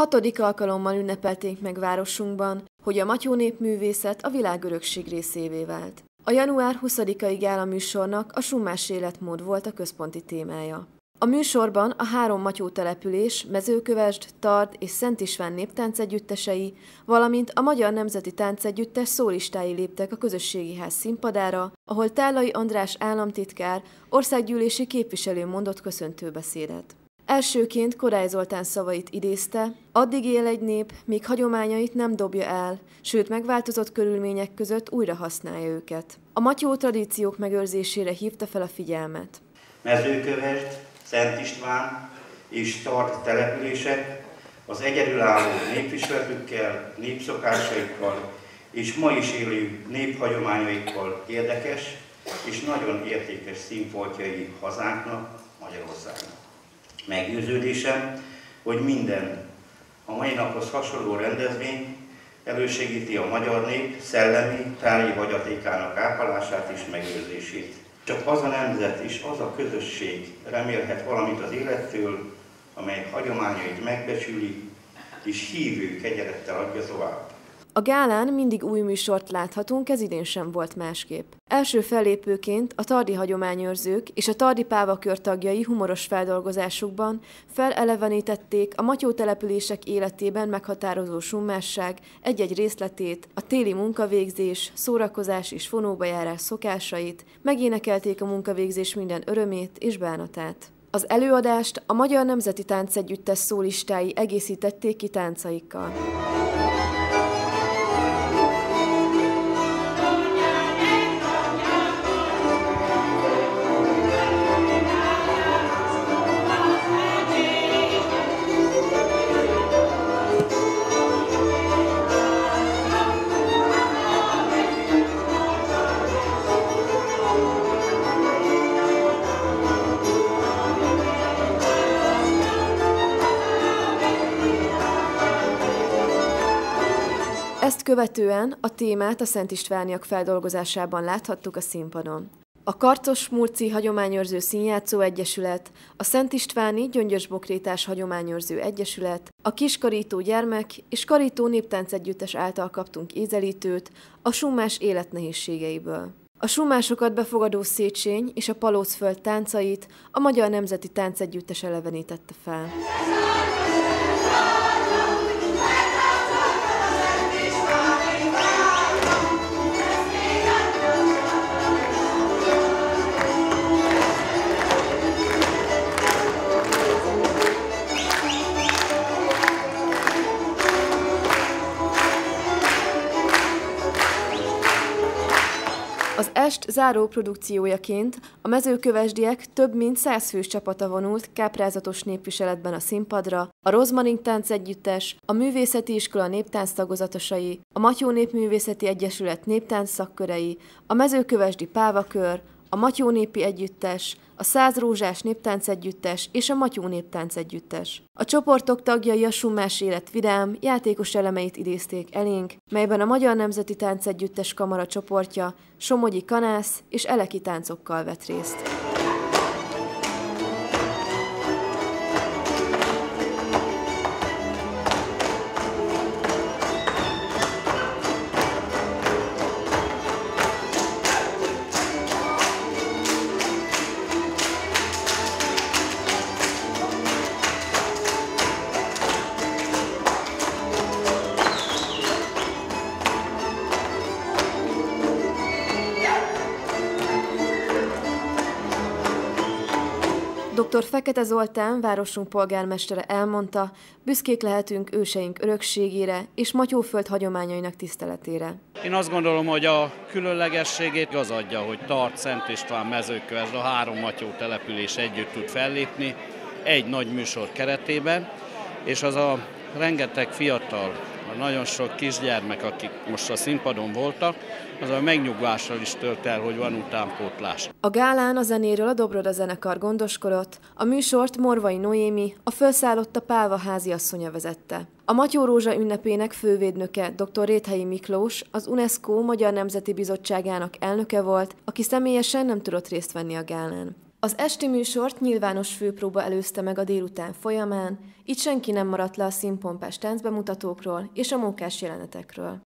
Hatodik alkalommal ünnepelték meg városunkban, hogy a Matyó népművészet a világörökség részévé vált. A január 20-ai gála műsornak a summás életmód volt a központi témája. A műsorban a három Matyó település, Mezőkövesd, Tard és Szent István néptáncegyüttesei, valamint a Magyar Nemzeti Táncegyüttes szólistái léptek a közösségi ház színpadára, ahol Tálai András államtitkár, országgyűlési képviselő mondott köszöntőbeszédet. Elsőként Korály Zoltán szavait idézte, addig él egy nép, míg hagyományait nem dobja el, sőt megváltozott körülmények között újra használja őket. A matyó tradíciók megőrzésére hívta fel a figyelmet. Mezőkövesd, Szent István és Tart települések az egyedülálló népviseletükkel, népszokásaikkal és ma is élő néphagyományaikkal érdekes és nagyon értékes színfoltjai hazánknak, Magyarországnak. Meggyőződésem, hogy minden a mai naphoz hasonló rendezvény elősegíti a magyar nép szellemi, tárgyi hagyatékának ápolását és megőrzését. Csak az a nemzet és az a közösség remélhet valamit az élettől, amely hagyományait megbecsüli, és hívő kegyelettel adja tovább. A gálán mindig új műsort láthatunk, ez idén sem volt másképp. Első fellépőként a tardi hagyományőrzők és a tardi pávakör tagjai humoros feldolgozásukban felelevenítették a matyó települések életében meghatározó summásság egy-egy részletét, a téli munkavégzés, szórakozás és fonóbajárás szokásait, megénekelték a munkavégzés minden örömét és bánatát. Az előadást a Magyar Nemzeti Táncegyüttes szólistái egészítették ki táncaikkal. Ezt követően a témát a Szent Istvániak feldolgozásában láthattuk a színpadon. A Karcos Murci Hagyományőrző Színjátszó Egyesület, a Szent Istváni Gyöngyös Bokrétás Hagyományőrző Egyesület, a Kiskarító Gyermek és Karító Néptánc Együttes által kaptunk ézelítőt a summás életnehézségeiből. A summásokat befogadó Szécsény és a Palócföld táncait a Magyar Nemzeti Táncegyüttes elevenítette fel. Az est záró produkciójaként a mezőkövesdiek több mint száz fős csapata vonult káprázatos népviseletben a színpadra, a Rozmarin Tánc Együttes, a Művészeti Iskola néptánc tagozatosai, a Matyó Népművészeti Egyesület néptánc szakkörei, a mezőkövesdi pávakör, a Matyó Népi Együttes, a Száz Rózsás Néptánc Együttes és a Matyó Néptánc Együttes. A csoportok tagjai a summás élet vidám, játékos elemeit idézték elénk, melyben a Magyar Nemzeti Tánc Együttes kamara csoportja Somogyi Kanász és Eleki táncokkal vett részt. Dr. Fekete Zoltán, városunk polgármestere elmondta, büszkék lehetünk őseink örökségére és Matyóföld hagyományainak tiszteletére. Én azt gondolom, hogy a különlegességét az adja, hogy Tart, Szent István, Mezőkövesd, a három Matyó település együtt tud fellépni egy nagy műsor keretében, és az a rengeteg fiatal, nagyon sok kisgyermek, akik most a színpadon voltak, az a megnyugvással is tölt el, hogy van utánpótlás. A gálán a zenéről a Dobroda zenekar gondoskodott, a műsort Morvai Noémi, a felszállott a Pálva házi asszonya vezette. A Matyó Rózsa ünnepének fővédnöke dr. Réthelyi Miklós az UNESCO Magyar Nemzeti Bizottságának elnöke volt, aki személyesen nem tudott részt venni a gálán. Az esti műsort nyilvános főpróba előzte meg a délután folyamán, így senki nem maradt le a színpompás táncbemutatókról és a mókás jelenetekről.